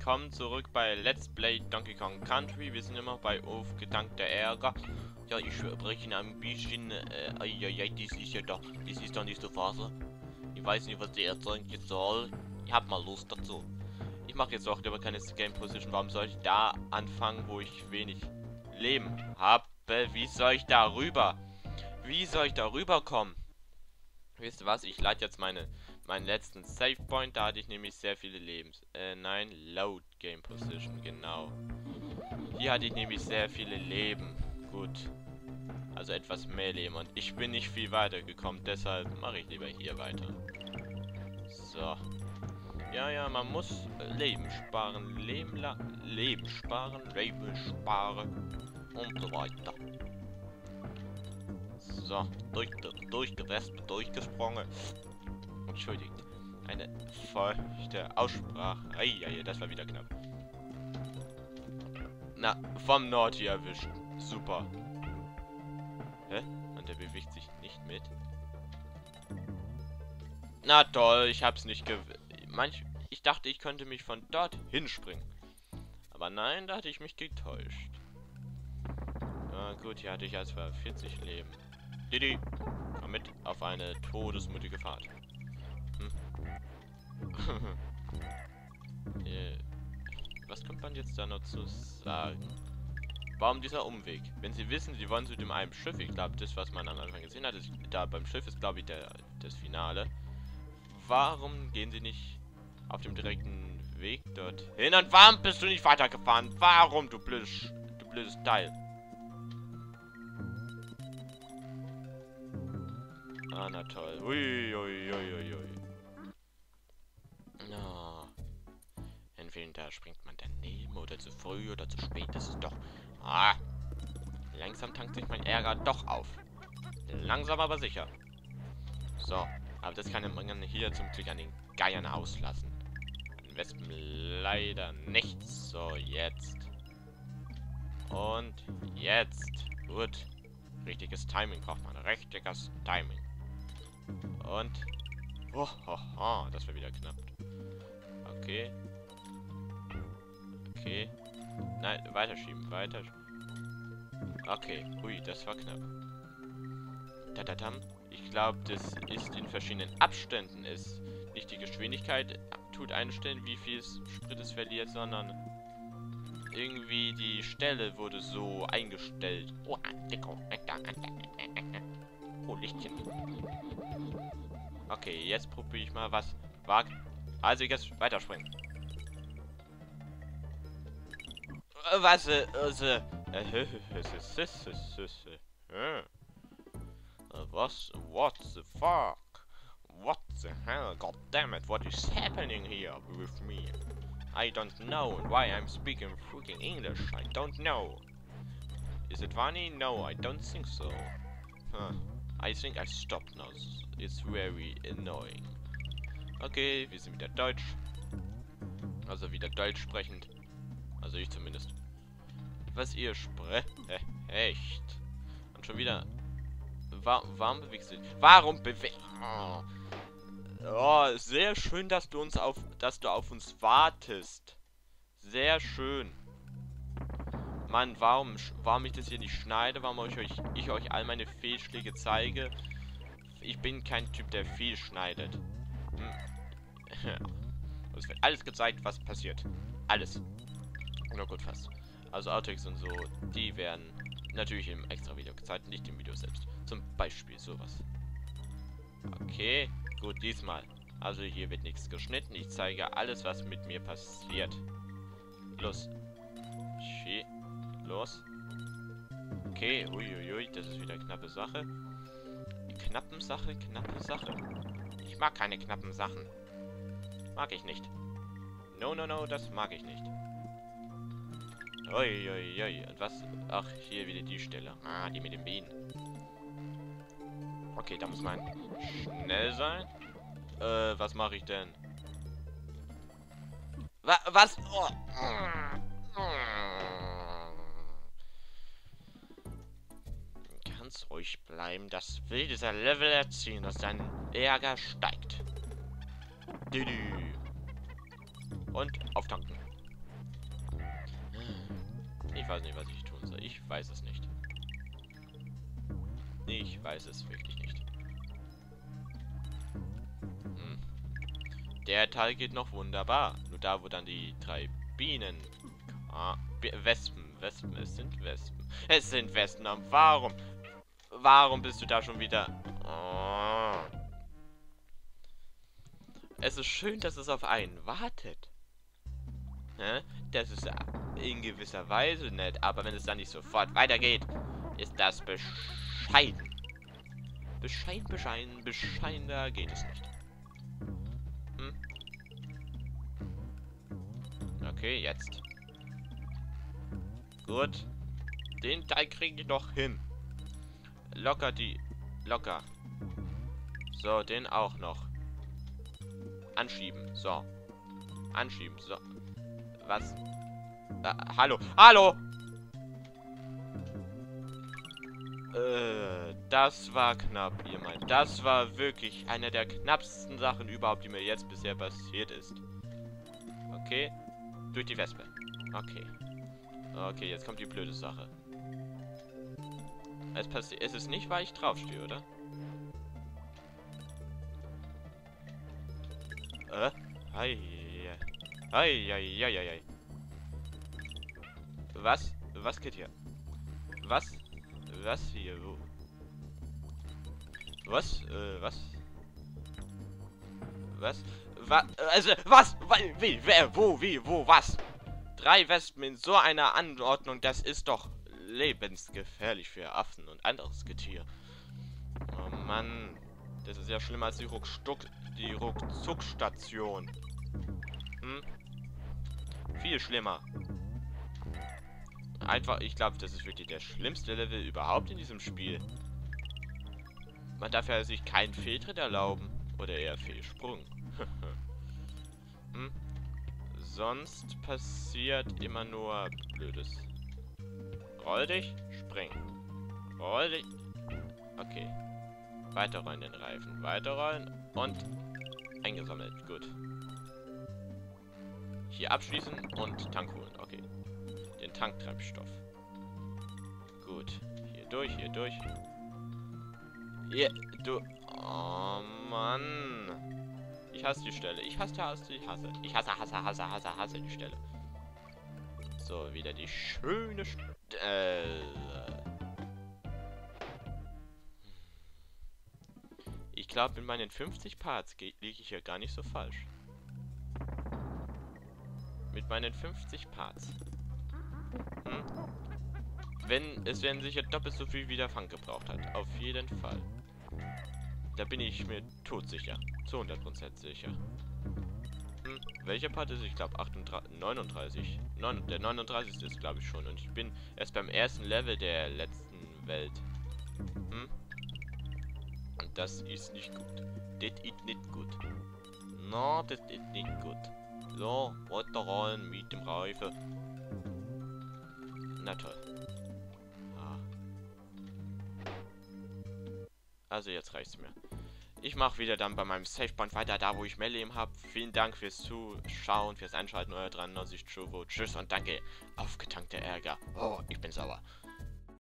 willkommen zurück bei Let's Play Donkey Kong Country. Wir sind immer bei aufgedankter Ärger. Ja, ich spreche ein bisschen, äh, ja, ja, das ist ja doch, das ist doch nicht so Phase. Ich weiß nicht, was die erzeugen jetzt soll. Ich hab mal Lust dazu. Ich mache jetzt auch lieber keine Game Position. Warum soll ich da anfangen, wo ich wenig Leben habe? Wie soll ich da rüber? Wie soll ich da rüberkommen? Wisst ihr was? Ich lade jetzt meine meinen letzten Save Point. Da hatte ich nämlich sehr viele Lebens. Äh, nein, Load Game Position, genau. Hier hatte ich nämlich sehr viele Leben. Gut. Also etwas mehr Leben. Und ich bin nicht viel weiter gekommen. Deshalb mache ich lieber hier weiter. So. Ja, ja, man muss Leben sparen. Leben, la Leben sparen. Leben sparen. Und so weiter. So, durch, durch die Wespe durchgesprungen. Entschuldigt. Eine feuchte Aussprache. Eieiei, das war wieder knapp. Na, vom Nordi erwischt. Super. Hä? Und der bewegt sich nicht mit? Na toll, ich hab's nicht gew... Manch... Ich dachte, ich könnte mich von dort hinspringen. Aber nein, da hatte ich mich getäuscht. Na gut, hier hatte ich als 40 Leben. Didi, komm mit auf eine todesmutige Fahrt. äh, was kommt man jetzt da noch zu sagen? Warum dieser Umweg? Wenn Sie wissen, Sie wollen zu dem einen Schiff, ich glaube, das, was man am Anfang gesehen hat, ist, da beim Schiff ist, glaube ich, der, das Finale. Warum gehen Sie nicht auf dem direkten Weg dorthin? Und warum bist du nicht weitergefahren? Warum, du blödes, du blödes Teil? Ah, na toll. Ui, ui, ui, ui, ui. Entweder springt man daneben oder zu früh oder zu spät. Das ist doch... Ah, langsam tankt sich mein Ärger doch auf. Langsam aber sicher. So, aber das kann man hier zum Glück an den Geiern auslassen. An den Wespen leider nicht. So, jetzt. Und jetzt. Gut. Richtiges Timing braucht man. Richtiges Timing. Und... Oh, oh, oh, das wäre wieder knapp. Okay. Okay. Nein, weiterschieben, weiter. Okay, hui, das war knapp. Tatatam. Ich glaube, das ist in verschiedenen Abständen ist. Nicht die Geschwindigkeit tut einstellen, wie viel Sprit es verliert, sondern irgendwie die Stelle wurde so eingestellt. Oh Lichtchen. Okay, jetzt probiere ich mal was. Wag. Also jetzt weiterspringen. was, was, was, what the fuck? What the hell? God damn it, what is happening here with me? I don't know why I'm speaking freaking English. I don't know. Is it funny? No, I don't think so. Huh. I think I stopped now. It's very annoying. Okay, wir sind wieder Deutsch. Also wieder Deutsch sprechend. Also ich zumindest. Was ihr sprecht. Echt. Und schon wieder. Wa warum bewegst du dich? Warum bewegst oh. oh, sehr schön, dass du uns auf. dass du auf uns wartest. Sehr schön. Mann, warum, warum ich das hier nicht schneide, warum ich euch, ich euch all meine Fehlschläge zeige. Ich bin kein Typ, der viel schneidet. Hm. es wird alles gezeigt, was passiert. Alles. Na gut, fast. Also Outtakes und so, die werden natürlich im extra Video gezeigt, nicht im Video selbst. Zum Beispiel sowas. Okay, gut, diesmal. Also hier wird nichts geschnitten. Ich zeige alles, was mit mir passiert. Los. Schi. Los. Okay, uiuiui, das ist wieder knappe Sache. Knappen Sache, knappe Sache. Ich mag keine knappen Sachen. Mag ich nicht. No, no, no, das mag ich nicht. Uiuiui. Ui, ui. Und was? Ach, hier wieder die Stelle. Ah, die mit den Bienen. Okay, da muss man schnell sein. Äh, was mache ich denn? Wa was? Oh. Ganz ruhig bleiben. Das will dieser Level erzielen, dass dein Ärger steigt. Und auftanken. weiß nicht, was ich tun soll. Ich weiß es nicht. Ich weiß es wirklich nicht. Hm. Der Teil geht noch wunderbar. Nur da, wo dann die drei Bienen... Ah, Wespen. Wespen. Es sind Wespen. Es sind Wespen. Warum? Warum bist du da schon wieder? Oh. Es ist schön, dass es auf einen wartet. Ne? Das ist in gewisser Weise nett, aber wenn es dann nicht sofort weitergeht, ist das bescheiden. Bescheiden, bescheiden, bescheidener geht es nicht. Hm? Okay, jetzt. Gut. Den Teil kriege ich noch hin. Locker die... Locker. So, den auch noch. Anschieben. So. Anschieben. So. Was? Äh, hallo. Hallo! Äh, das war knapp, ihr meint. Das war wirklich eine der knappsten Sachen überhaupt, die mir jetzt bisher passiert ist. Okay. Durch die Wespe. Okay. Okay, jetzt kommt die blöde Sache. Es, es ist nicht, weil ich draufstehe, oder? Äh? Hi. Hi, hi, hi, hi. Was? Was geht hier? Was? Was hier? Wo? Was? Äh, was? Was? Was? Also, was? Wie? Wer? Wo? Wie? Wo? Was? Drei Wespen in so einer Anordnung, das ist doch lebensgefährlich für Affen und anderes Getier. Oh Mann. Das ist ja schlimmer als die Ruckstuck die Ruckzuckstation. Hm? Viel schlimmer. Einfach, ich glaube, das ist wirklich der schlimmste Level überhaupt in diesem Spiel. Man darf ja sich keinen Fehltritt erlauben. Oder eher Fehlsprung. hm? Sonst passiert immer nur Blödes. Roll dich, spring. Roll dich. Okay. Weiterrollen den Reifen. Weiterrollen und eingesammelt. Gut. Hier abschließen und Tank holen. Okay. Den Tanktreibstoff. Gut. Hier durch, hier durch. Hier, du. Oh Mann. Ich hasse die Stelle. Ich hasse, hasse, ich hasse. Ich hasse, hasse, hasse, hasse, hasse die Stelle. So, wieder die schöne Stelle. Ich glaube, in meinen 50 Parts liege ich hier gar nicht so falsch. Mit meinen 50 Parts. Hm? Wenn, es werden sicher doppelt so viel wie der Fang gebraucht hat. Auf jeden Fall. Da bin ich mir todsicher. Zu 100% sicher. Welcher Part ist? Ich glaube 39. 9, der 39. ist glaube ich schon. Und ich bin erst beim ersten Level der letzten Welt. Hm? Und das ist nicht gut. Das ist nicht gut. No, das ist nicht gut. So, weiterrollen mit dem Reifen. Na toll. Ah. Also jetzt reicht's mir. Ich mache wieder dann bei meinem Savepoint weiter, da wo ich mehr Leben habe. Vielen Dank fürs Zuschauen, fürs Einschalten, euer 93 Chuvo. Tschüss und danke. Aufgetankter Ärger. Oh, ich bin sauer.